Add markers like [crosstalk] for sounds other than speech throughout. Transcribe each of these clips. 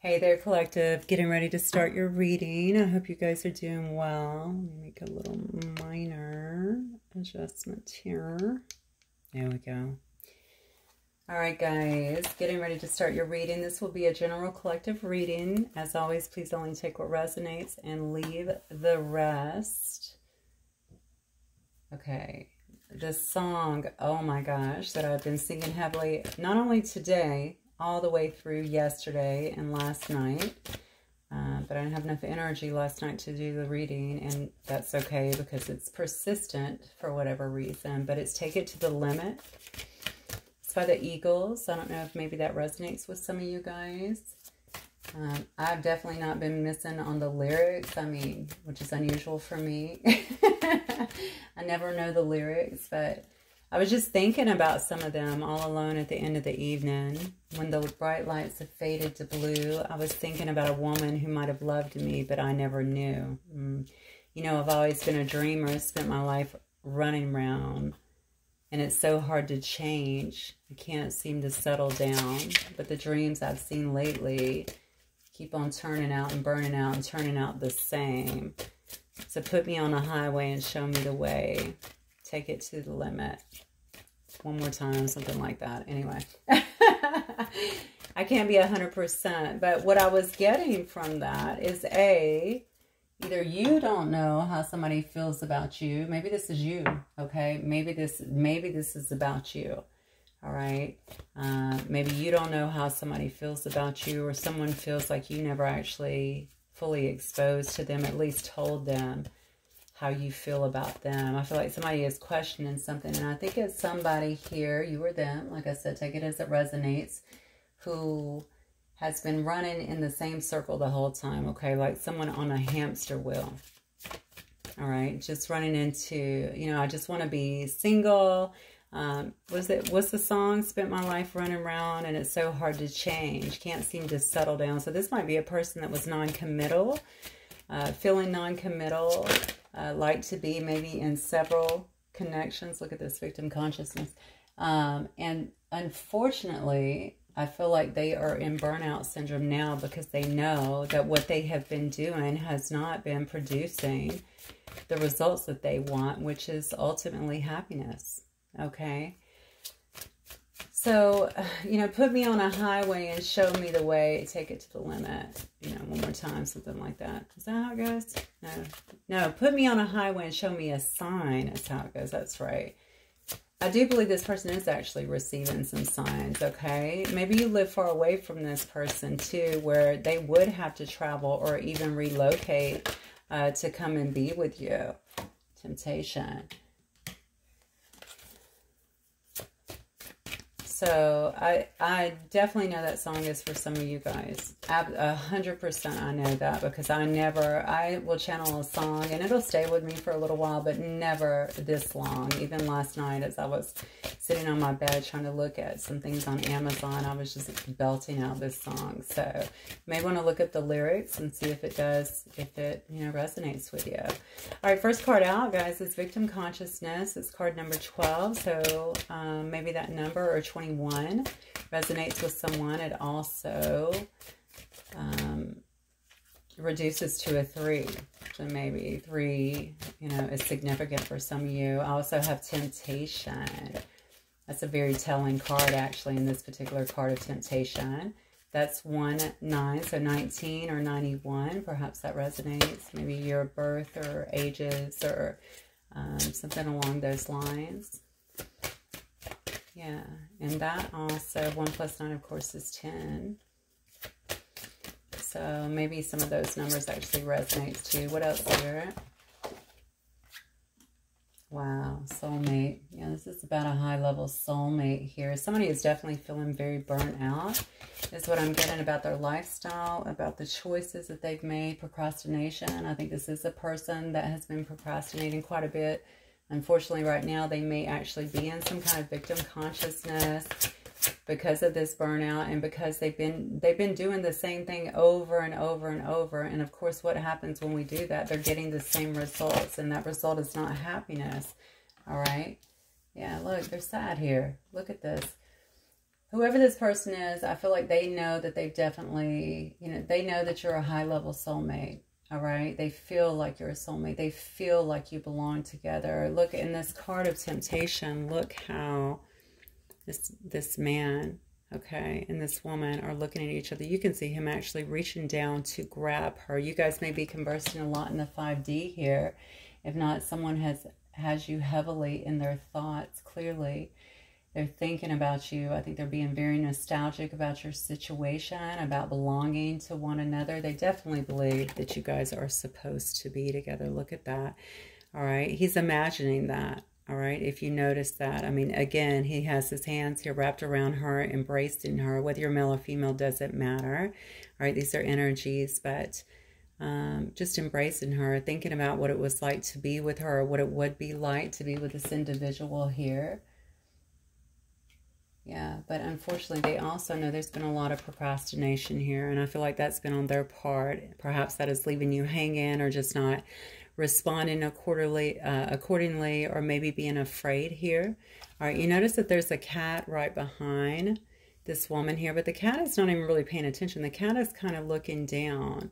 Hey there, collective. Getting ready to start your reading. I hope you guys are doing well. Let me make a little minor adjustment here. There we go. All right, guys, getting ready to start your reading. This will be a general collective reading. As always, please only take what resonates and leave the rest. Okay, the song, oh my gosh, that I've been singing heavily, not only today, all the way through yesterday and last night. Uh, but I didn't have enough energy last night to do the reading, and that's okay because it's persistent for whatever reason. But it's Take It to the Limit. It's by the Eagles. I don't know if maybe that resonates with some of you guys. Um, I've definitely not been missing on the lyrics, I mean, which is unusual for me. [laughs] I never know the lyrics, but I was just thinking about some of them all alone at the end of the evening. When the bright lights have faded to blue, I was thinking about a woman who might have loved me, but I never knew. Mm. You know, I've always been a dreamer, spent my life running around, and it's so hard to change. I can't seem to settle down, but the dreams I've seen lately keep on turning out and burning out and turning out the same. So put me on a highway and show me the way take it to the limit. One more time, something like that. Anyway, [laughs] I can't be 100%, but what I was getting from that is A, either you don't know how somebody feels about you. Maybe this is you, okay? Maybe this, maybe this is about you, all right? Uh, maybe you don't know how somebody feels about you or someone feels like you never actually fully exposed to them, at least told them how you feel about them. I feel like somebody is questioning something, and I think it's somebody here, you or them, like I said, take it as it resonates, who has been running in the same circle the whole time, okay? Like someone on a hamster wheel. All right, just running into, you know, I just want to be single. Um, was it, what's the song? Spent my life running around and it's so hard to change. Can't seem to settle down. So this might be a person that was non-committal, uh, feeling non-committal, uh, like to be maybe in several connections. Look at this victim consciousness. Um, and unfortunately, I feel like they are in burnout syndrome now because they know that what they have been doing has not been producing the results that they want, which is ultimately happiness. Okay. So, [sighs] you know, put me on a highway and show me the way, take it to the limit. You know, one more time, something like that. Is that how it goes? No. No, put me on a highway and show me a sign. That's how it goes. That's right. I do believe this person is actually receiving some signs, okay? Maybe you live far away from this person, too, where they would have to travel or even relocate uh, to come and be with you. Temptation. So I I definitely know that song is for some of you guys. A hundred percent I know that because I never, I will channel a song and it'll stay with me for a little while, but never this long. Even last night as I was sitting on my bed trying to look at some things on Amazon, I was just belting out this song. So you may want to look at the lyrics and see if it does, if it, you know, resonates with you. All right, first card out, guys, is Victim Consciousness. It's card number 12. So um, maybe that number or 21 resonates with someone, it also um, reduces to a 3. So maybe 3, you know, is significant for some of you. I also have Temptation. That's a very telling card, actually, in this particular card of Temptation. That's 1, 9, so 19 or 91. Perhaps that resonates. Maybe your birth or ages or um, something along those lines. Yeah, and that also, 1 plus 9, of course, is 10. So maybe some of those numbers actually resonates too. What else here? Wow, soulmate. Yeah, this is about a high-level soulmate here. Somebody is definitely feeling very burnt out is what I'm getting about their lifestyle, about the choices that they've made, procrastination. I think this is a person that has been procrastinating quite a bit Unfortunately, right now, they may actually be in some kind of victim consciousness [laughs] because of this burnout and because they've been they've been doing the same thing over and over and over and of course what happens when we do that they're getting the same results and that result is not happiness all right yeah look they're sad here look at this whoever this person is, I feel like they know that they've definitely, you know, they know that you're a high level soulmate. All right. They feel like you're a soulmate. They feel like you belong together. Look in this card of temptation. Look how this, this man, okay, and this woman are looking at each other. You can see him actually reaching down to grab her. You guys may be conversing a lot in the 5D here. If not, someone has has you heavily in their thoughts, clearly. They're thinking about you. I think they're being very nostalgic about your situation, about belonging to one another. They definitely believe that you guys are supposed to be together. Look at that. All right. He's imagining that. All right. If you notice that, I mean, again, he has his hands here wrapped around her, embraced in her. Whether you're male or female doesn't matter. All right. These are energies, but um, just embracing her, thinking about what it was like to be with her, what it would be like to be with this individual here. Yeah, but unfortunately, they also know there's been a lot of procrastination here, and I feel like that's been on their part. Perhaps that is leaving you hanging or just not responding accordingly, uh, accordingly or maybe being afraid here. All right, you notice that there's a cat right behind this woman here, but the cat is not even really paying attention. The cat is kind of looking down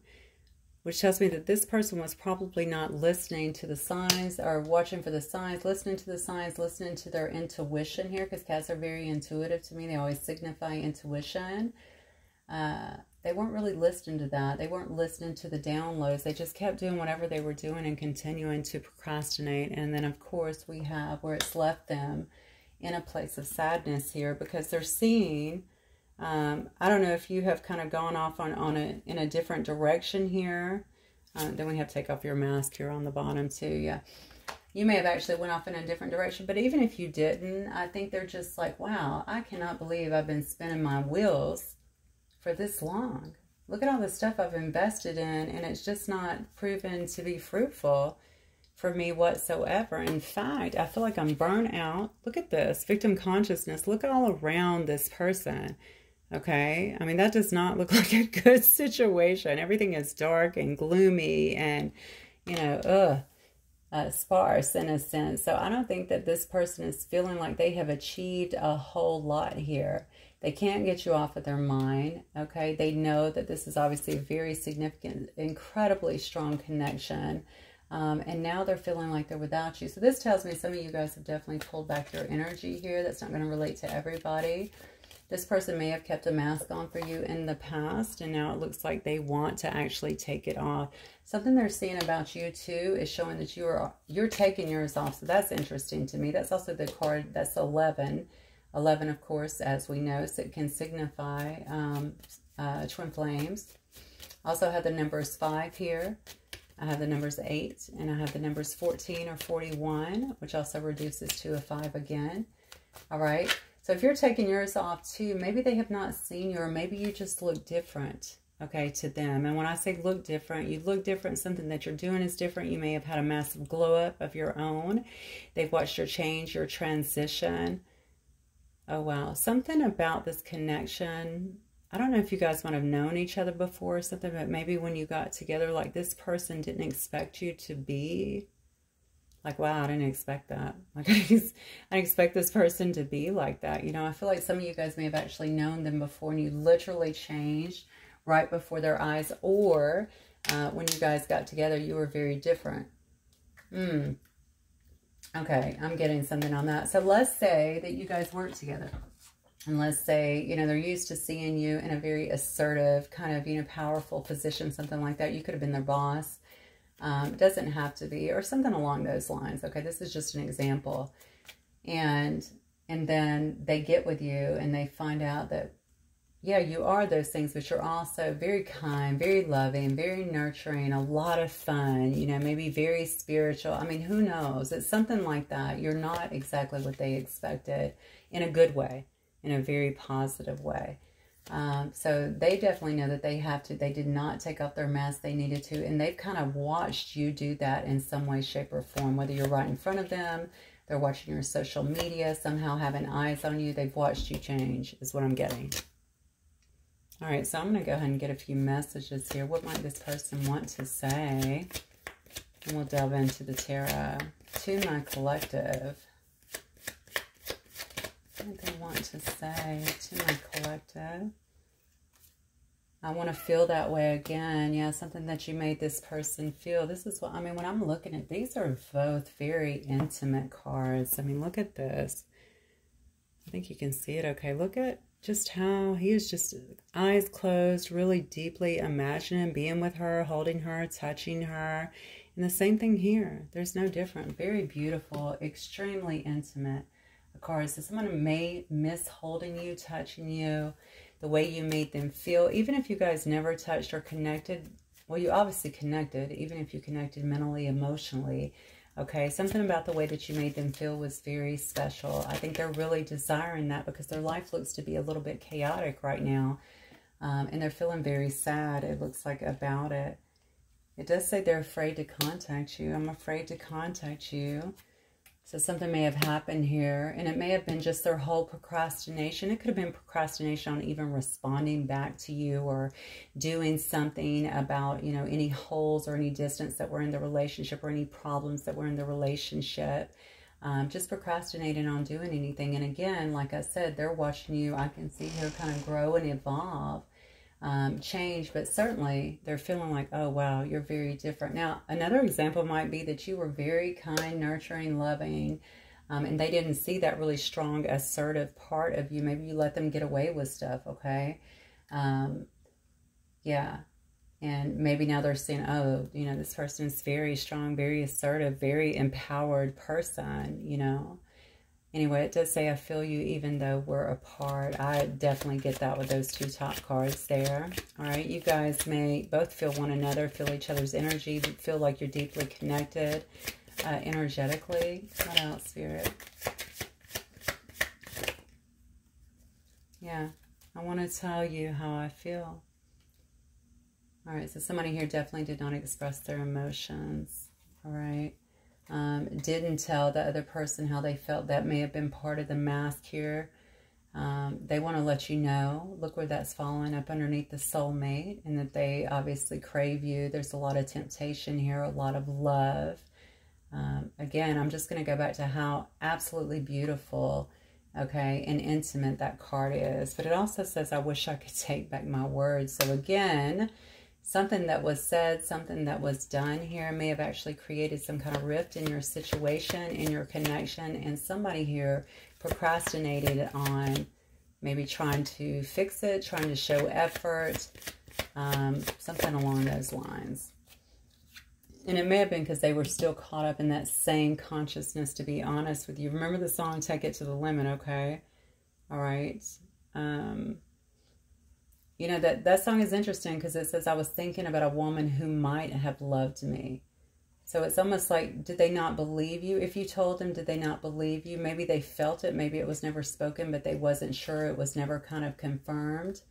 which tells me that this person was probably not listening to the signs or watching for the signs, listening to the signs, listening to their intuition here, because cats are very intuitive to me. They always signify intuition. Uh, they weren't really listening to that. They weren't listening to the downloads. They just kept doing whatever they were doing and continuing to procrastinate. And then, of course, we have where it's left them in a place of sadness here because they're seeing um, I don't know if you have kind of gone off on, on a, in a different direction here. Uh, then we have to take off your mask here on the bottom too. Yeah. You may have actually went off in a different direction, but even if you didn't, I think they're just like, wow, I cannot believe I've been spinning my wheels for this long. Look at all the stuff I've invested in, and it's just not proven to be fruitful for me whatsoever. In fact, I feel like I'm burnt out. Look at this victim consciousness. Look all around this person. Okay. I mean, that does not look [laughs] like a good situation. Everything is dark and gloomy and, you know, ugh, uh, sparse in a sense. So I don't think that this person is feeling like they have achieved a whole lot here. They can't get you off of their mind. Okay. They know that this is obviously a very significant, incredibly strong connection. Um, and now they're feeling like they're without you. So this tells me some of you guys have definitely pulled back your energy here. That's not going to relate to everybody. This person may have kept a mask on for you in the past, and now it looks like they want to actually take it off. Something they're seeing about you, too, is showing that you are, you're taking yours off. So that's interesting to me. That's also the card, that's 11. 11, of course, as we know, so it can signify um, uh, twin flames. Also have the numbers 5 here. I have the numbers 8, and I have the numbers 14 or 41, which also reduces to a 5 again. All right. So if you're taking yours off too, maybe they have not seen you or maybe you just look different, okay, to them. And when I say look different, you look different, something that you're doing is different. You may have had a massive glow up of your own. They've watched your change, your transition. Oh, wow. Something about this connection. I don't know if you guys might have known each other before or something, but maybe when you got together, like this person didn't expect you to be like, wow, I didn't expect that. [laughs] Like, I didn't expect this person to be like that. You know, I feel like some of you guys may have actually known them before and you literally changed right before their eyes. Or uh, when you guys got together, you were very different. Hmm. Okay, I'm getting something on that. So let's say that you guys weren't together. And let's say, you know, they're used to seeing you in a very assertive, kind of, you know, powerful position, something like that. You could have been their boss um, it doesn't have to be, or something along those lines. Okay, this is just an example. And and then they get with you and they find out that, yeah, you are those things, but you're also very kind, very loving, very nurturing, a lot of fun, you know, maybe very spiritual. I mean, who knows? It's something like that. You're not exactly what they expected in a good way, in a very positive way. Um, so they definitely know that they have to. They did not take off their mask. They needed to. And they've kind of watched you do that in some way, shape, or form. Whether you're right in front of them, they're watching your social media, somehow having eyes on you. They've watched you change is what I'm getting. All right, so I'm going to go ahead and get a few messages here. What might this person want to say? And we'll delve into the tarot. To my collective. what they want to say to my collective. I want to feel that way again. Yeah, something that you made this person feel. This is what, I mean, when I'm looking at, these are both very intimate cards. I mean, look at this. I think you can see it okay. Look at just how he is just eyes closed, really deeply imagining being with her, holding her, touching her. And the same thing here. There's no different. Very beautiful, extremely intimate. So someone may miss holding you, touching you, the way you made them feel. Even if you guys never touched or connected, well, you obviously connected, even if you connected mentally, emotionally. Okay, something about the way that you made them feel was very special. I think they're really desiring that because their life looks to be a little bit chaotic right now. Um, and they're feeling very sad, it looks like, about it. It does say they're afraid to contact you. I'm afraid to contact you. So something may have happened here, and it may have been just their whole procrastination. It could have been procrastination on even responding back to you or doing something about, you know, any holes or any distance that were in the relationship or any problems that were in the relationship. Um, just procrastinating on doing anything. And again, like I said, they're watching you. I can see her kind of grow and evolve um, change, but certainly they're feeling like, oh, wow, you're very different. Now, another example might be that you were very kind, nurturing, loving, um, and they didn't see that really strong, assertive part of you. Maybe you let them get away with stuff, okay? Um, yeah. And maybe now they're saying, oh, you know, this person is very strong, very assertive, very empowered person, you know. Anyway, it does say I feel you even though we're apart. I definitely get that with those two top cards there. All right, you guys may both feel one another, feel each other's energy, feel like you're deeply connected uh, energetically. What else, Spirit? Yeah, I want to tell you how I feel. All right, so somebody here definitely did not express their emotions. All right um, didn't tell the other person how they felt. That may have been part of the mask here. Um, they want to let you know, look where that's falling up underneath the soulmate and that they obviously crave you. There's a lot of temptation here, a lot of love. Um, again, I'm just going to go back to how absolutely beautiful, okay, and intimate that card is. But it also says, I wish I could take back my words. So again, something that was said, something that was done here may have actually created some kind of rift in your situation, in your connection, and somebody here procrastinated on maybe trying to fix it, trying to show effort, um, something along those lines. And it may have been because they were still caught up in that same consciousness, to be honest with you. Remember the song, Take It to the Limit, okay? All right. Um, you know, that, that song is interesting because it says, I was thinking about a woman who might have loved me. So it's almost like, did they not believe you? If you told them, did they not believe you? Maybe they felt it. Maybe it was never spoken, but they wasn't sure. It was never kind of confirmed.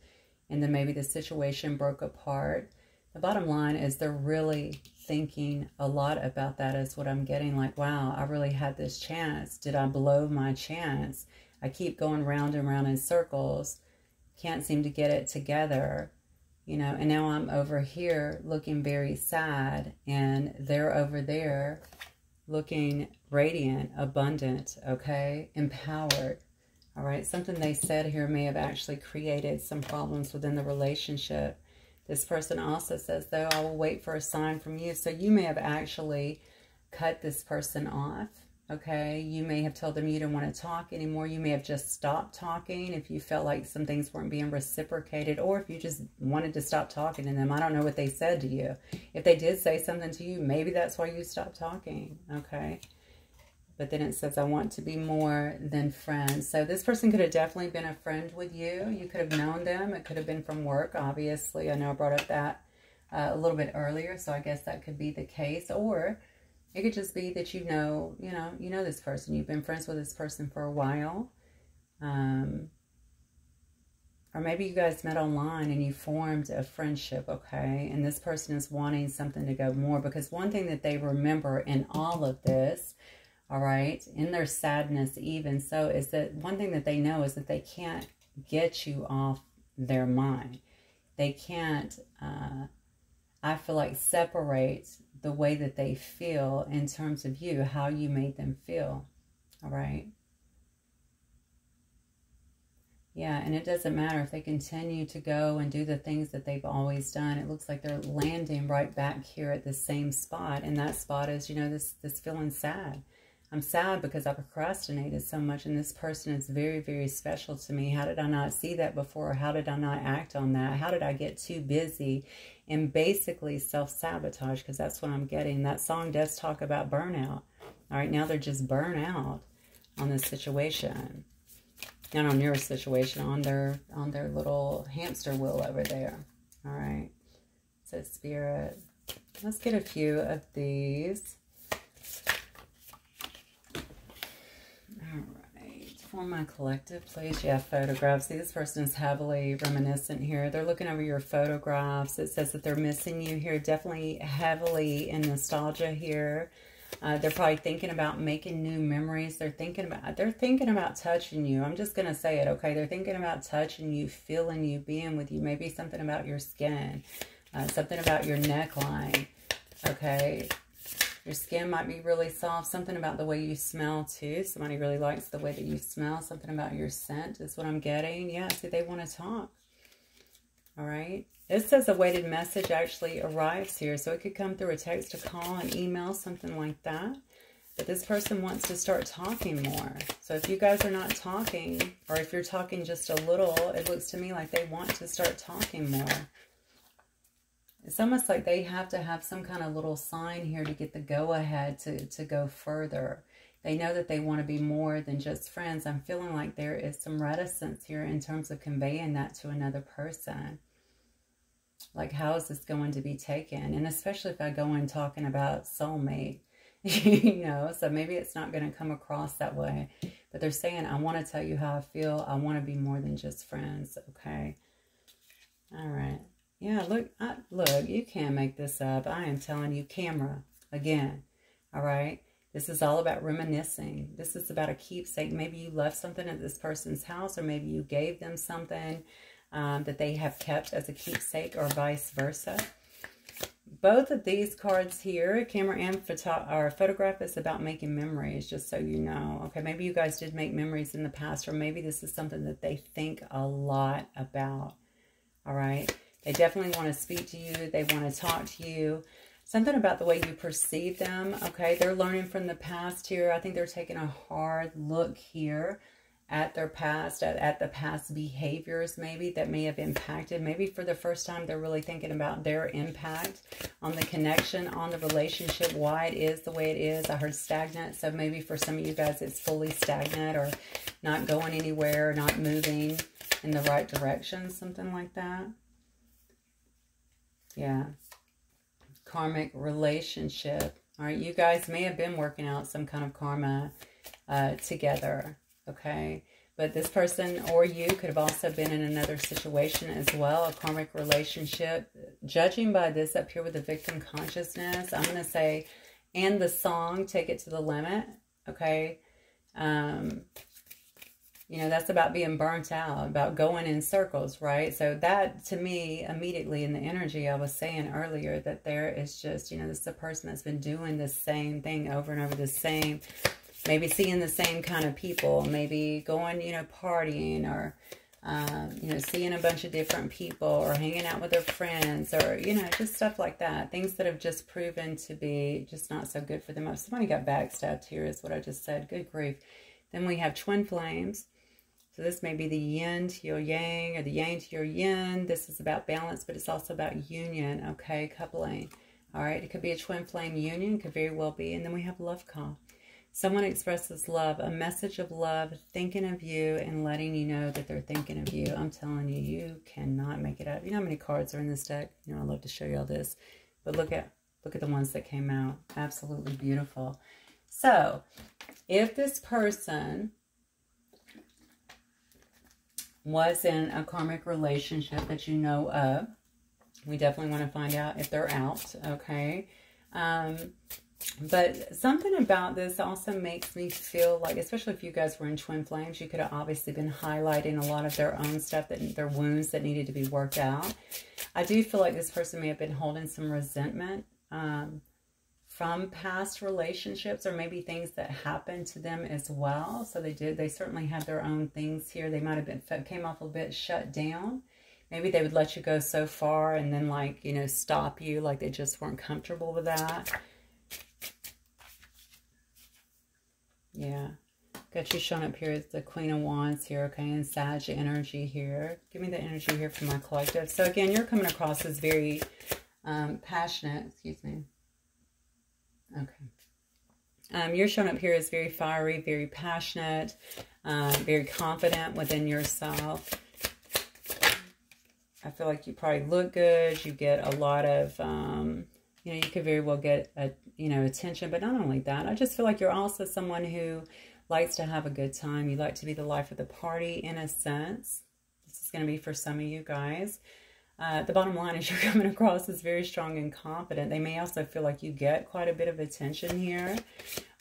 And then maybe the situation broke apart. The bottom line is they're really thinking a lot about that is what I'm getting. Like, wow, I really had this chance. Did I blow my chance? I keep going round and round in circles can't seem to get it together, you know, and now I'm over here looking very sad, and they're over there looking radiant, abundant, okay, empowered. All right, something they said here may have actually created some problems within the relationship. This person also says, though, I will wait for a sign from you. So you may have actually cut this person off okay? You may have told them you didn't want to talk anymore. You may have just stopped talking if you felt like some things weren't being reciprocated or if you just wanted to stop talking to them. I don't know what they said to you. If they did say something to you, maybe that's why you stopped talking, okay? But then it says, I want to be more than friends. So this person could have definitely been a friend with you. You could have known them. It could have been from work, obviously. I know I brought up that uh, a little bit earlier, so I guess that could be the case. Or it could just be that you know, you know, you know this person. You've been friends with this person for a while. Um, or maybe you guys met online and you formed a friendship, okay? And this person is wanting something to go more because one thing that they remember in all of this, all right, in their sadness even so, is that one thing that they know is that they can't get you off their mind. They can't, uh, I feel like, separate the way that they feel in terms of you, how you made them feel. All right. Yeah, and it doesn't matter if they continue to go and do the things that they've always done. It looks like they're landing right back here at the same spot. And that spot is, you know, this, this feeling sad. I'm sad because I procrastinated so much and this person is very, very special to me. How did I not see that before? How did I not act on that? How did I get too busy and basically self-sabotage? Because that's what I'm getting. That song does talk about burnout. All right, now they're just burnout on this situation not on your situation, on their on their little hamster wheel over there. All right. So spirit. Let's get a few of these. All right. For my collective, please. Yeah, photographs. See, this person is heavily reminiscent here. They're looking over your photographs. It says that they're missing you here. Definitely heavily in nostalgia here. Uh, they're probably thinking about making new memories. They're thinking about they're thinking about touching you. I'm just gonna say it, okay? They're thinking about touching you, feeling you, being with you. Maybe something about your skin, uh, something about your neckline, okay? Your skin might be really soft. Something about the way you smell too. Somebody really likes the way that you smell. Something about your scent is what I'm getting. Yeah, see, they want to talk. All right. It says a weighted message actually arrives here. So it could come through a text, a call, an email, something like that. But this person wants to start talking more. So if you guys are not talking, or if you're talking just a little, it looks to me like they want to start talking more. It's almost like they have to have some kind of little sign here to get the go-ahead to, to go further. They know that they want to be more than just friends. I'm feeling like there is some reticence here in terms of conveying that to another person. Like how is this going to be taken? And especially if i go in talking about soulmate [laughs] you know so maybe it's not going to come across that way. But they're saying i want to tell you how i feel. I want to be more than just friends. Okay. All right yeah look I, look you can't make this up i am telling you camera again all right this is all about reminiscing. This is about a keepsake. Maybe you left something at this person's house or maybe you gave them something um, that they have kept as a keepsake or vice versa. Both of these cards here, camera and photo or photograph, is about making memories, just so you know. Okay, maybe you guys did make memories in the past, or maybe this is something that they think a lot about. All right. They definitely want to speak to you. They want to talk to you. Something about the way you perceive them. Okay, they're learning from the past here. I think they're taking a hard look here at their past, at, at the past behaviors maybe that may have impacted. Maybe for the first time, they're really thinking about their impact on the connection, on the relationship, why it is the way it is. I heard stagnant, so maybe for some of you guys, it's fully stagnant or not going anywhere, not moving in the right direction, something like that. Yeah. Karmic relationship. All right, you guys may have been working out some kind of karma uh, together okay? But this person or you could have also been in another situation as well, a karmic relationship. Judging by this up here with the victim consciousness, I'm going to say, and the song, Take It to the Limit, okay? Um, you know, that's about being burnt out, about going in circles, right? So that, to me, immediately in the energy, I was saying earlier that there is just, you know, this is a person that's been doing the same thing over and over, the same maybe seeing the same kind of people, maybe going, you know, partying or, um, you know, seeing a bunch of different people or hanging out with their friends or, you know, just stuff like that. Things that have just proven to be just not so good for them. Somebody got backstabbed here is what I just said. Good grief. Then we have twin flames. So this may be the yin to your yang or the yang to your yin. This is about balance, but it's also about union, okay, coupling. All right, it could be a twin flame union, could very well be. And then we have love call. Someone expresses love, a message of love, thinking of you and letting you know that they're thinking of you. I'm telling you, you cannot make it up. You know how many cards are in this deck? You know, I love to show you all this. But look at look at the ones that came out. Absolutely beautiful. So, if this person was in a karmic relationship that you know of, we definitely want to find out if they're out, okay? Um, but something about this also makes me feel like, especially if you guys were in twin flames, you could have obviously been highlighting a lot of their own stuff, that their wounds that needed to be worked out. I do feel like this person may have been holding some resentment um, from past relationships or maybe things that happened to them as well. So they did, they certainly had their own things here. They might have been, came off a bit shut down. Maybe they would let you go so far and then like, you know, stop you like they just weren't comfortable with that. Yeah. Got you showing up here as the Queen of Wands here, okay, and Sag energy here. Give me the energy here for my collective. So again, you're coming across as very um, passionate, excuse me. Okay. Um, you're showing up here as very fiery, very passionate, uh, very confident within yourself. I feel like you probably look good. You get a lot of, um, you know, you could very well get, a, you know, attention. But not only that, I just feel like you're also someone who likes to have a good time. You like to be the life of the party in a sense. This is going to be for some of you guys. Uh, the bottom line is [laughs] you're coming across as very strong and confident. They may also feel like you get quite a bit of attention here.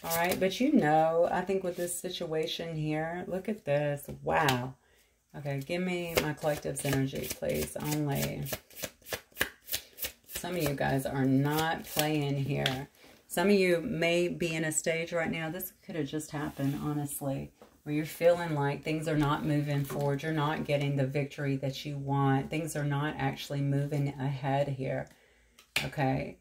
All right, but you know, I think with this situation here, look at this. Wow. Okay, give me my collective's energy, please, only. Some of you guys are not playing here. Some of you may be in a stage right now. This could have just happened, honestly, where you're feeling like things are not moving forward. You're not getting the victory that you want. Things are not actually moving ahead here. Okay.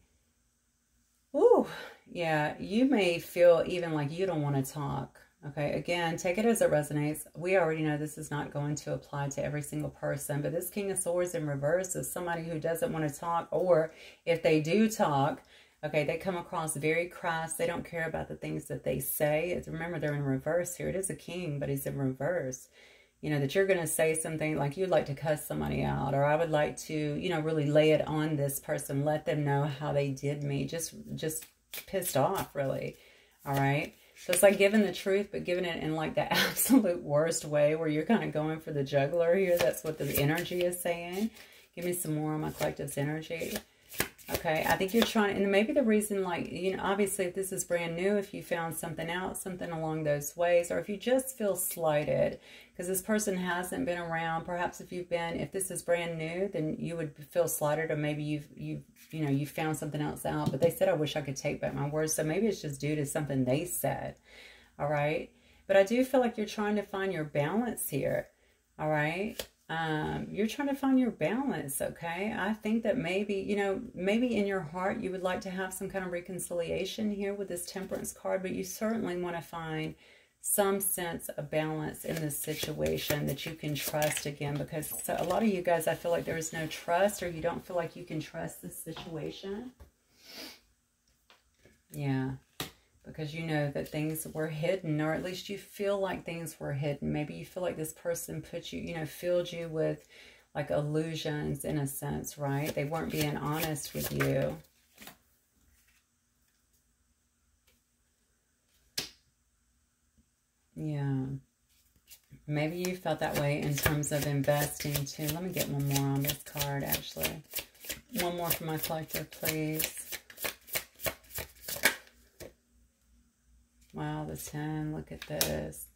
Ooh, yeah, you may feel even like you don't want to talk. Okay, again, take it as it resonates. We already know this is not going to apply to every single person, but this King of Swords in reverse is somebody who doesn't want to talk, or if they do talk, Okay, they come across very crass. They don't care about the things that they say. It's, remember, they're in reverse here. It is a king, but he's in reverse. You know, that you're going to say something like you'd like to cuss somebody out, or I would like to, you know, really lay it on this person, let them know how they did me. Just, just pissed off, really. All right. So it's like giving the truth, but giving it in like the [laughs] absolute worst way where you're kind of going for the juggler here. That's what the energy is saying. Give me some more on my collective's energy. Okay, I think you're trying, and maybe the reason, like, you know, obviously if this is brand new, if you found something out, something along those ways, or if you just feel slighted, because this person hasn't been around, perhaps if you've been, if this is brand new, then you would feel slighted, or maybe you've, you've, you know, you found something else out, but they said, I wish I could take back my words, so maybe it's just due to something they said, all right? But I do feel like you're trying to find your balance here, all right? Um, you're trying to find your balance, okay? I think that maybe, you know, maybe in your heart you would like to have some kind of reconciliation here with this temperance card, but you certainly want to find some sense of balance in this situation that you can trust again because so a lot of you guys, I feel like there is no trust or you don't feel like you can trust this situation. Yeah because you know that things were hidden or at least you feel like things were hidden. Maybe you feel like this person put you you know filled you with like illusions in a sense right? They weren't being honest with you. Yeah. Maybe you felt that way in terms of investing too. Let me get one more on this card actually. One more for my collector, please Wow, the 10. Look at this.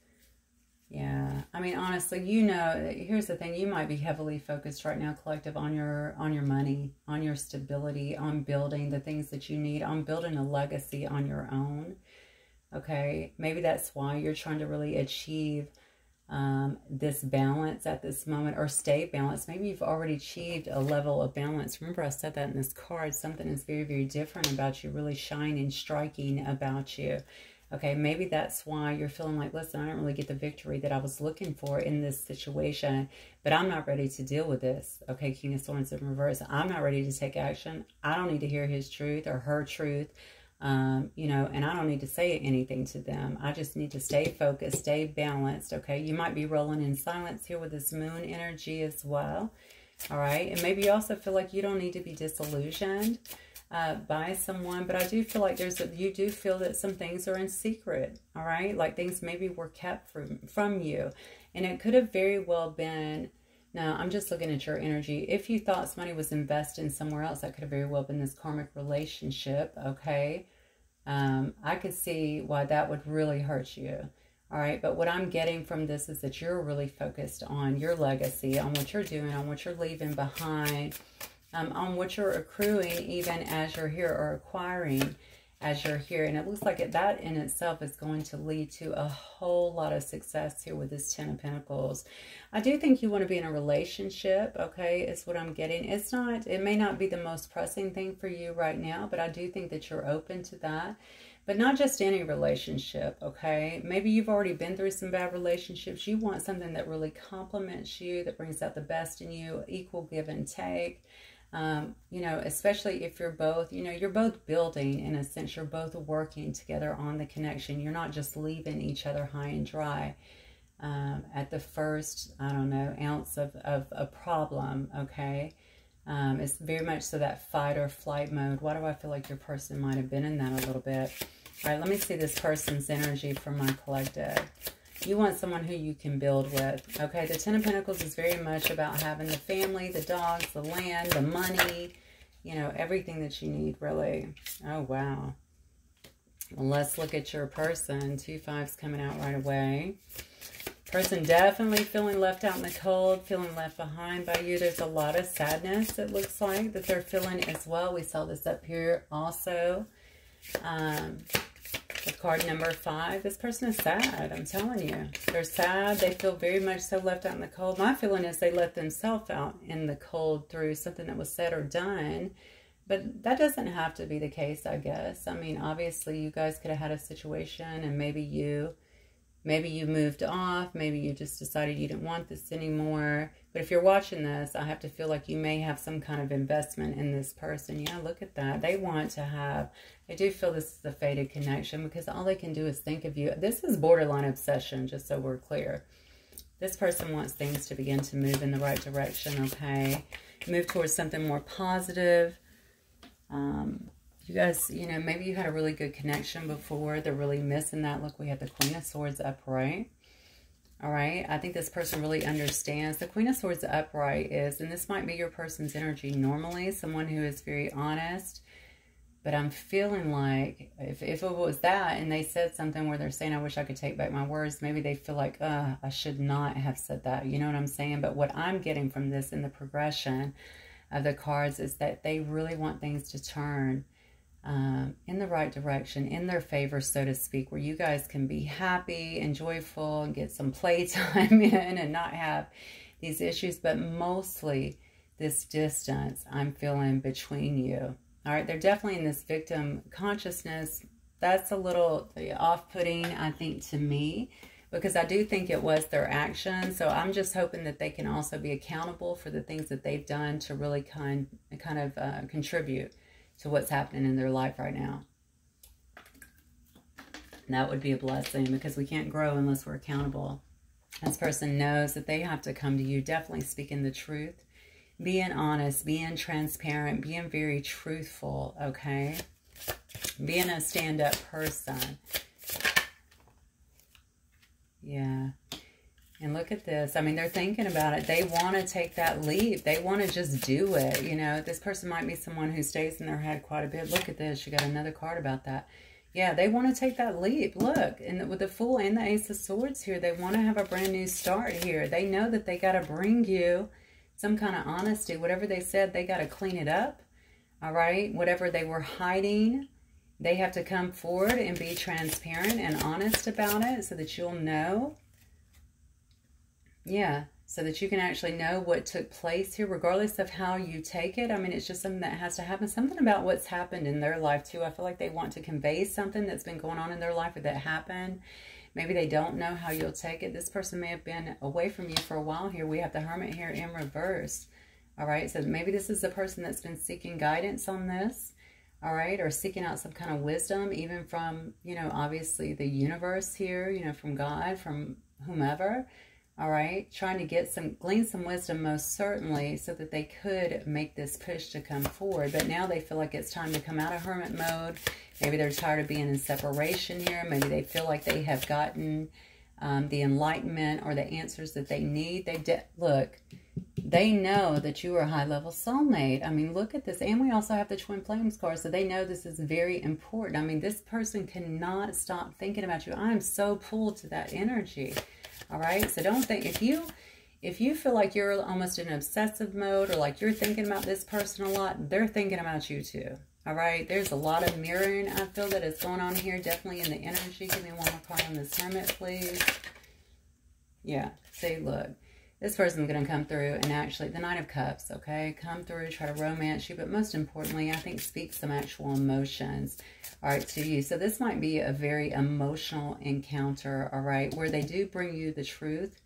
Yeah. I mean, honestly, you know, here's the thing. You might be heavily focused right now, collective, on your on your money, on your stability, on building the things that you need, on building a legacy on your own. Okay. Maybe that's why you're trying to really achieve um, this balance at this moment or stay balanced. Maybe you've already achieved a level of balance. Remember, I said that in this card. Something is very, very different about you, really shining, striking about you. Okay, maybe that's why you're feeling like, listen, I don't really get the victory that I was looking for in this situation, but I'm not ready to deal with this. Okay, King of Swords in reverse. I'm not ready to take action. I don't need to hear his truth or her truth, um, you know, and I don't need to say anything to them. I just need to stay focused, stay balanced. Okay, you might be rolling in silence here with this moon energy as well. All right, and maybe you also feel like you don't need to be disillusioned uh, by someone, but I do feel like there's a, you do feel that some things are in secret, all right? Like things maybe were kept from, from you. And it could have very well been, now I'm just looking at your energy. If you thought somebody was investing somewhere else, that could have very well been this karmic relationship, okay? Um, I could see why that would really hurt you. All right, but what I'm getting from this is that you're really focused on your legacy, on what you're doing, on what you're leaving behind, um, on what you're accruing even as you're here or acquiring. as you're here. And it looks like it, that in itself is going to lead to a whole lot of success here with this Ten of Pentacles. I do think you want to be in a relationship, okay, is what I'm getting. It's not, it may not be the most pressing thing for you right now, but I do think that you're open to that. But not just any relationship, okay? Maybe you've already been through some bad relationships. You want something that really complements you, that brings out the best in you, equal give and take um, you know, especially if you're both, you know, you're both building in a sense, you're both working together on the connection. You're not just leaving each other high and dry um, at the first, I don't know, ounce of, of a problem, okay? Um, it's very much so that fight or flight mode. Why do I feel like your person might have been in that a little bit? All right, let me see this person's energy from my collective. You want someone who you can build with. Okay, the Ten of Pentacles is very much about having the family, the dogs, the land, the money, you know, everything that you need, really. Oh, wow. Well, let's look at your person. Two fives coming out right away. Person definitely feeling left out in the cold, feeling left behind by you. There's a lot of sadness, it looks like, that they're feeling as well. We saw this up here also. Um, with card number five, this person is sad. I'm telling you. They're sad. They feel very much so left out in the cold. My feeling is they let themselves out in the cold through something that was said or done. But that doesn't have to be the case, I guess. I mean, obviously, you guys could have had a situation and maybe you Maybe you moved off. Maybe you just decided you didn't want this anymore. But if you're watching this, I have to feel like you may have some kind of investment in this person. Yeah, look at that. They want to have, I do feel this is a faded connection because all they can do is think of you. This is borderline obsession, just so we're clear. This person wants things to begin to move in the right direction, okay? Move towards something more positive. Um, you guys, you know, maybe you had a really good connection before. They're really missing that. Look, we have the Queen of Swords upright. All right. I think this person really understands. The Queen of Swords upright is, and this might be your person's energy normally, someone who is very honest. But I'm feeling like if, if it was that and they said something where they're saying, I wish I could take back my words, maybe they feel like, uh, I should not have said that. You know what I'm saying? But what I'm getting from this in the progression of the cards is that they really want things to turn um, in the right direction, in their favor, so to speak, where you guys can be happy and joyful and get some playtime [laughs] in and not have these issues, but mostly this distance I'm feeling between you. All right, they're definitely in this victim consciousness. That's a little off-putting, I think, to me, because I do think it was their action. So I'm just hoping that they can also be accountable for the things that they've done to really kind, kind of uh, contribute to what's happening in their life right now. And that would be a blessing because we can't grow unless we're accountable. This person knows that they have to come to you definitely speaking the truth, being honest, being transparent, being very truthful, okay? Being a stand-up person. Yeah. And look at this. I mean, they're thinking about it. They want to take that leap. They want to just do it. You know, this person might be someone who stays in their head quite a bit. Look at this. You got another card about that. Yeah, they want to take that leap. Look, and with the Fool and the Ace of Swords here, they want to have a brand new start here. They know that they got to bring you some kind of honesty. Whatever they said, they got to clean it up. All right? Whatever they were hiding, they have to come forward and be transparent and honest about it so that you'll know yeah, so that you can actually know what took place here, regardless of how you take it. I mean, it's just something that has to happen. Something about what's happened in their life, too. I feel like they want to convey something that's been going on in their life or that happened. Maybe they don't know how you'll take it. This person may have been away from you for a while here. We have the Hermit here in reverse. All right, so maybe this is the person that's been seeking guidance on this. All right, or seeking out some kind of wisdom, even from, you know, obviously the universe here, you know, from God, from whomever all right trying to get some glean some wisdom most certainly so that they could make this push to come forward. But now they feel like it's time to come out of hermit mode. Maybe they're tired of being in separation here. Maybe they feel like they have gotten um, the enlightenment or the answers that they need. They look they know that you are a high level soulmate. I mean look at this. And we also have the twin flames card so they know this is very important. I mean this person cannot stop thinking about you. I am so pulled to that energy all right, so don't think, if you, if you feel like you're almost in obsessive mode or like you're thinking about this person a lot, they're thinking about you too. All right, there's a lot of mirroring I feel that is going on here. Definitely in the energy. Give me one more card on this Hermit, please. Yeah, Say, look. This person's going to come through and actually, the Knight of Cups, okay? Come through, try to romance you, but most importantly, I think speak some actual emotions, all right, to you. So this might be a very emotional encounter, all right, where they do bring you the truth,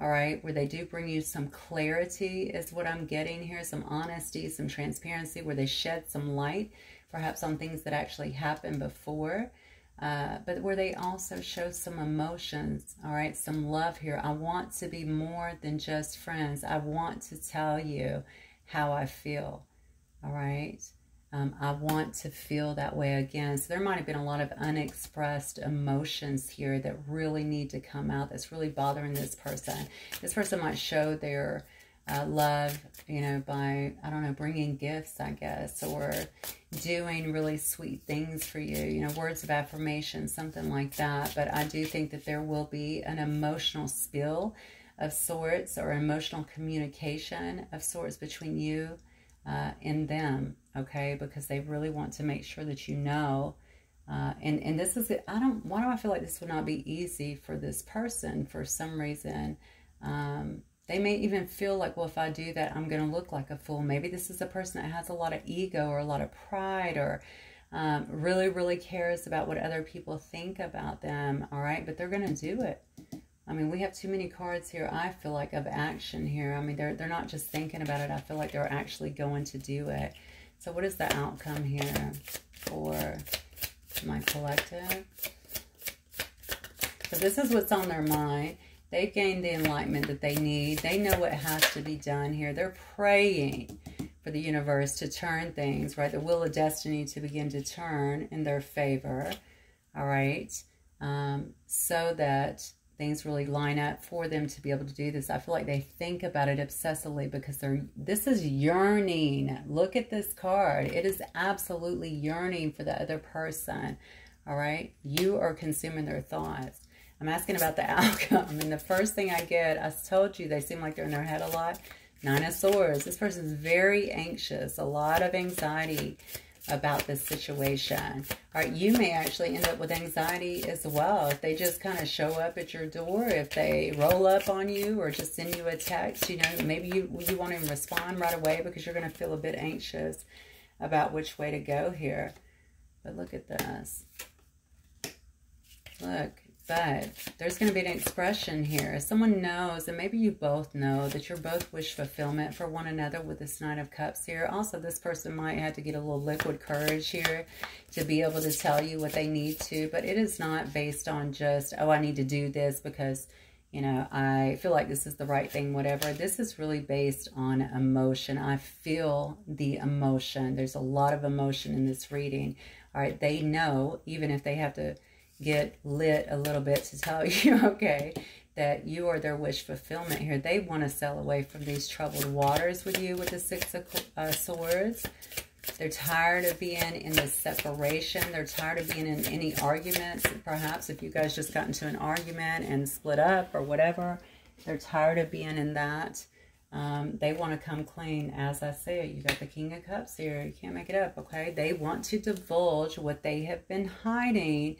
all right, where they do bring you some clarity is what I'm getting here, some honesty, some transparency, where they shed some light, perhaps on things that actually happened before, uh, but where they also show some emotions, all right, some love here. I want to be more than just friends. I want to tell you how I feel, all right? Um, I want to feel that way again. So there might have been a lot of unexpressed emotions here that really need to come out that's really bothering this person. This person might show their uh, love, you know, by, I don't know, bringing gifts, I guess, or doing really sweet things for you, you know, words of affirmation, something like that. But I do think that there will be an emotional spill of sorts or emotional communication of sorts between you uh, and them, okay? Because they really want to make sure that you know. Uh, and, and this is, I don't, why do I feel like this would not be easy for this person for some reason? Um, they may even feel like, well, if I do that, I'm going to look like a fool. Maybe this is a person that has a lot of ego or a lot of pride or um, really, really cares about what other people think about them. All right. But they're going to do it. I mean, we have too many cards here, I feel like, of action here. I mean, they're, they're not just thinking about it. I feel like they're actually going to do it. So what is the outcome here for my collective? So this is what's on their mind. They've gained the enlightenment that they need. They know what has to be done here. They're praying for the universe to turn things, right? The will of destiny to begin to turn in their favor, all right? Um, so that things really line up for them to be able to do this. I feel like they think about it obsessively because they're, this is yearning. Look at this card. It is absolutely yearning for the other person, all right? You are consuming their thoughts. I'm asking about the [laughs] outcome. And the first thing I get, I told you, they seem like they're in their head a lot. Nine of Swords. This person is very anxious. A lot of anxiety about this situation. All right, you may actually end up with anxiety as well. If they just kind of show up at your door, if they roll up on you or just send you a text, you know, maybe you, you won't even respond right away because you're going to feel a bit anxious about which way to go here. But look at this. Look, but there's going to be an expression here. Someone knows, and maybe you both know, that you're both wish fulfillment for one another with this Nine of Cups here. Also, this person might have to get a little liquid courage here to be able to tell you what they need to. But it is not based on just, oh, I need to do this because, you know, I feel like this is the right thing, whatever. This is really based on emotion. I feel the emotion. There's a lot of emotion in this reading. All right, they know, even if they have to get lit a little bit to tell [laughs] you, okay, that you are their wish fulfillment here. They want to sail away from these troubled waters with you with the Six of uh, Swords. They're tired of being in this separation. They're tired of being in any arguments. Perhaps if you guys just got into an argument and split up or whatever, they're tired of being in that. Um, they want to come clean. As I said, you got the King of Cups here. You can't make it up, okay? They want to divulge what they have been hiding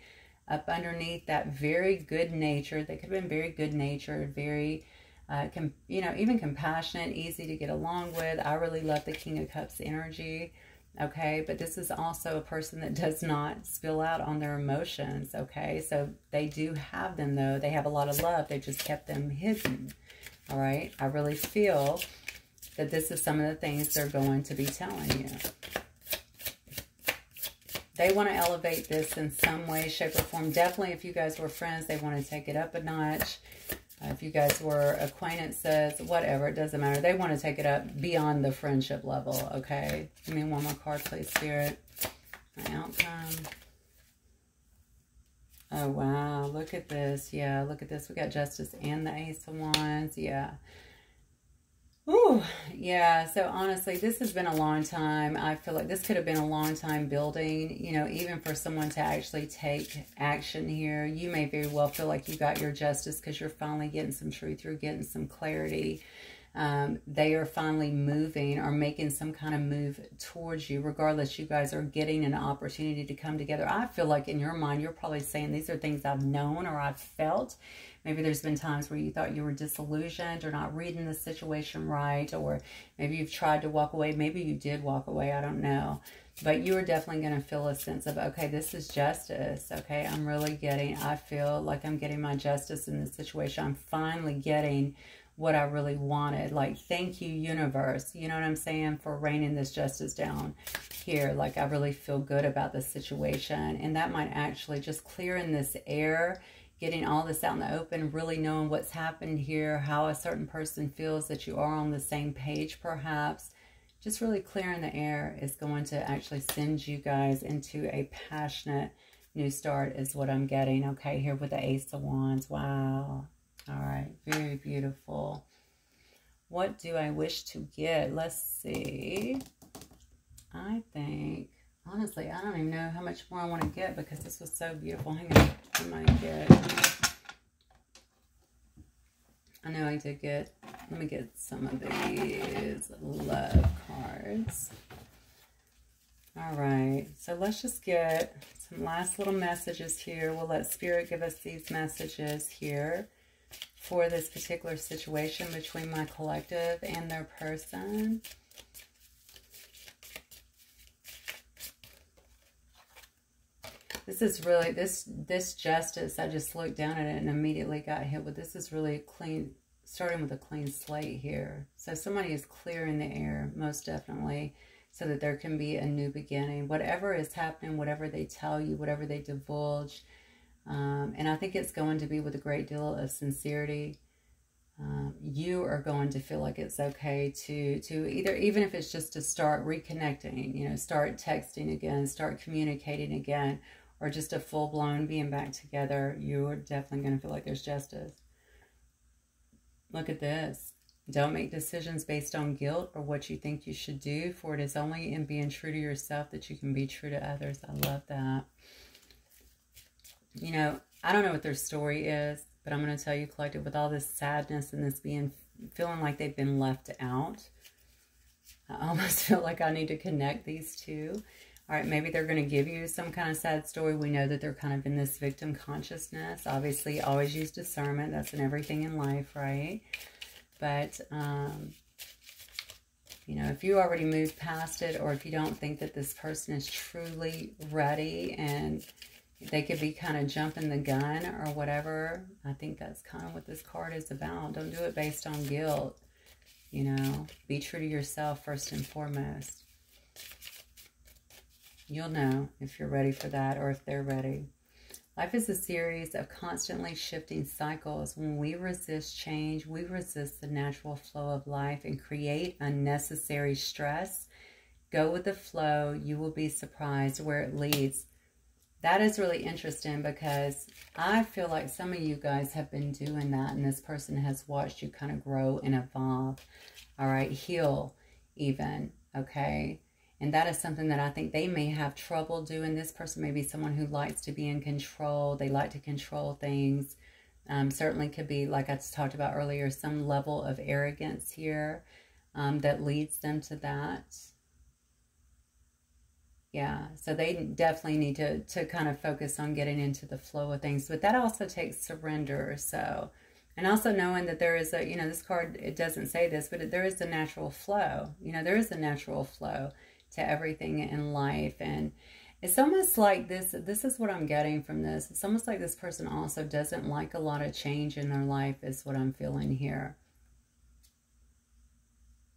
up underneath that very good nature. They could have been very good natured, very, uh, you know, even compassionate, easy to get along with. I really love the King of Cups energy. Okay, but this is also a person that does not spill out on their emotions. Okay, so they do have them though. They have a lot of love. They just kept them hidden. All right, I really feel that this is some of the things they're going to be telling you. They want to elevate this in some way, shape, or form. Definitely, if you guys were friends, they want to take it up a notch. Uh, if you guys were acquaintances, whatever, it doesn't matter. They want to take it up beyond the friendship level, okay? Give me one more card, please, Spirit. My outcome. Oh, wow. Look at this. Yeah, look at this. We got Justice and the Ace of Wands. Yeah. Oh, yeah. So honestly, this has been a long time. I feel like this could have been a long time building, you know, even for someone to actually take action here. You may very well feel like you got your justice because you're finally getting some truth. You're getting some clarity. um, they are finally moving or making some kind of move towards you. Regardless, you guys are getting an opportunity to come together. I feel like in your mind, you're probably saying these are things I've known or I've felt. Maybe there's been times where you thought you were disillusioned or not reading the situation right, or maybe you've tried to walk away. Maybe you did walk away. I don't know. But you are definitely going to feel a sense of, okay, this is justice. Okay, I'm really getting, I feel like I'm getting my justice in this situation. I'm finally getting what I really wanted. Like, thank you, universe. You know what I'm saying? For raining this justice down here. Like, I really feel good about this situation. And that might actually just clear in this air getting all this out in the open, really knowing what's happened here, how a certain person feels that you are on the same page perhaps, just really clearing the air is going to actually send you guys into a passionate new start is what I'm getting. Okay, here with the Ace of Wands. Wow. All right, very beautiful. What do I wish to get? Let's see. I think Honestly, I don't even know how much more I want to get because this was so beautiful. Hang on. I might get... I know I did get... Let me get some of these love cards. All right. So let's just get some last little messages here. We'll let Spirit give us these messages here for this particular situation between my collective and their person. This is really, this this justice, I just looked down at it and immediately got hit with, this is really clean, starting with a clean slate here. So somebody is clearing the air, most definitely, so that there can be a new beginning. Whatever is happening, whatever they tell you, whatever they divulge, um, and I think it's going to be with a great deal of sincerity. Um, you are going to feel like it's okay to to either even if it's just to start reconnecting you know start texting again start communicating again or just a full-blown being back together, you're definitely going to feel like there's justice. Look at this. Don't make decisions based on guilt or what you think you should do, for it is only in being true to yourself that you can be true to others. I love that. You know, I don't know what their story is, but I'm going to tell you, collective, with all this sadness and this being, feeling like they've been left out, I [laughs] almost feel like I need to connect these two. All right, maybe they're going to give you some kind of sad story. We know that they're kind of in this victim consciousness. Obviously, always use discernment. That's in everything in life, right? But, um, you know, if you already moved past it or if you don't think that this person is truly ready and they could be kind of jumping the gun or whatever, I think that's kind of what this card is about. Don't do it based on guilt. You know, be true to yourself first and foremost. You'll know if you're ready for that or if they're ready. Life is a series of constantly shifting cycles. When we resist change, we resist the natural flow of life and create unnecessary stress. Go with the flow. You will be surprised where it leads. That is really interesting because I feel like some of you guys have been doing that and this person has watched you kind of grow and evolve. All right, heal even, okay? And that is something that I think they may have trouble doing. This person may be someone who likes to be in control. They like to control things. Um, certainly could be, like I talked about earlier, some level of arrogance here um, that leads them to that. Yeah, so they definitely need to, to kind of focus on getting into the flow of things. But that also takes surrender. So, and also knowing that there is a, you know, this card, it doesn't say this, but there is a natural flow. You know, there is a natural flow to everything in life. And it's almost like this, this is what I'm getting from this. It's almost like this person also doesn't like a lot of change in their life is what I'm feeling here.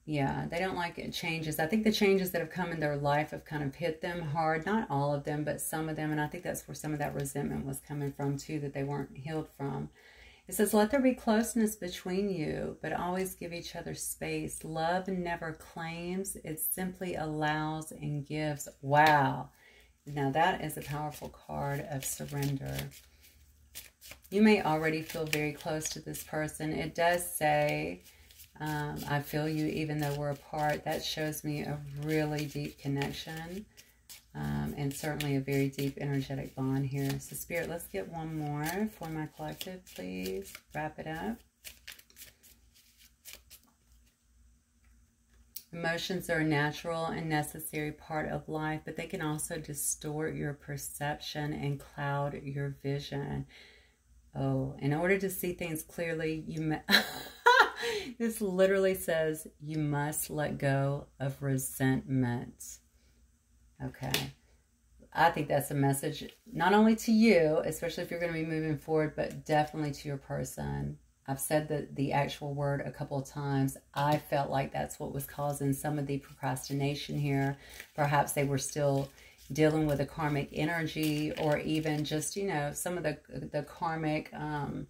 Yeah, they don't like changes. I think the changes that have come in their life have kind of hit them hard. Not all of them, but some of them. And I think that's where some of that resentment was coming from too, that they weren't healed from. It says, let there be closeness between you, but always give each other space. Love never claims, it simply allows and gives. Wow. Now that is a powerful card of surrender. You may already feel very close to this person. It does say, um, I feel you even though we're apart. That shows me a really deep connection. Um, and certainly a very deep energetic bond here. So Spirit, let's get one more for my collective, please. Wrap it up. Emotions are a natural and necessary part of life, but they can also distort your perception and cloud your vision. Oh, in order to see things clearly, you [laughs] this literally says you must let go of resentment. Okay. I think that's a message not only to you, especially if you're going to be moving forward, but definitely to your person. I've said the, the actual word a couple of times. I felt like that's what was causing some of the procrastination here. Perhaps they were still dealing with a karmic energy or even just, you know, some of the, the karmic, um,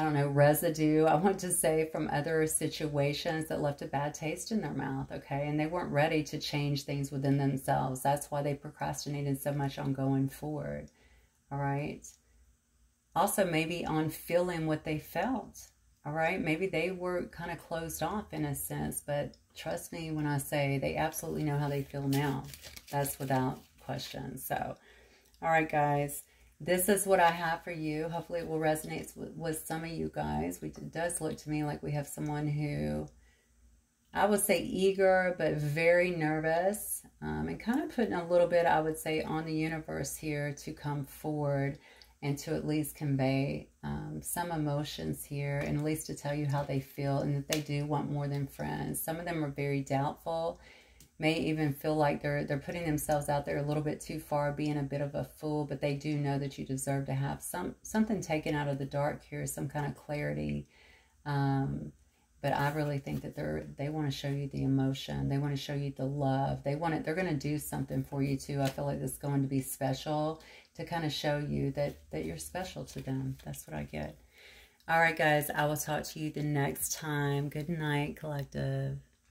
I don't know, residue, I want to say, from other situations that left a bad taste in their mouth, okay? And they weren't ready to change things within themselves. That's why they procrastinated so much on going forward, all right? also maybe on feeling what they felt. All right. Maybe they were kind of closed off in a sense, but trust me when I say they absolutely know how they feel now. That's without question. So, all right, guys. This is what I have for you. Hopefully it will resonate with, with some of you guys. We, it does look to me like we have someone who, I would say eager, but very nervous. Um, and kind of putting a little bit, I would say, on the universe here to come forward and to at least convey um, some emotions here and at least to tell you how they feel and that they do want more than friends. Some of them are very doubtful, may even feel like they're they're putting themselves out there a little bit too far, being a bit of a fool, but they do know that you deserve to have some something taken out of the dark here, some kind of clarity. Um, but I really think that they're they want to show you the emotion. They want to show you the love. They want it. They're going to do something for you too. I feel like this is going to be special to kind of show you that that you're special to them. That's what I get. All right, guys. I will talk to you the next time. Good night, collective.